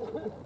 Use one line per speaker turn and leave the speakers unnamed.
Ha ha ha.